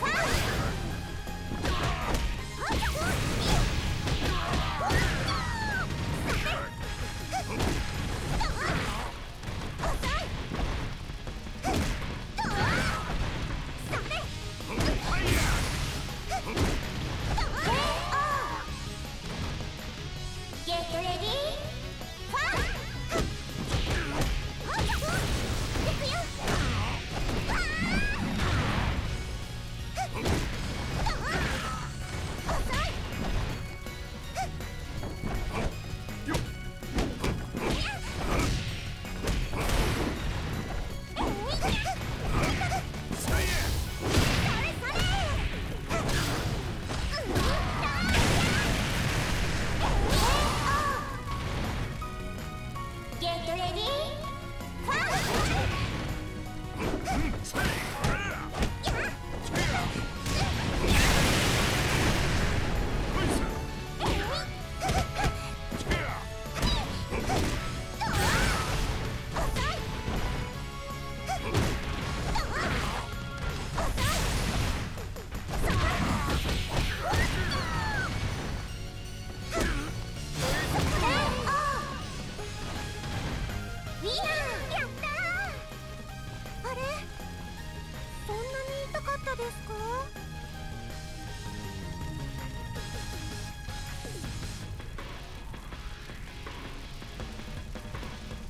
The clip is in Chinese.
看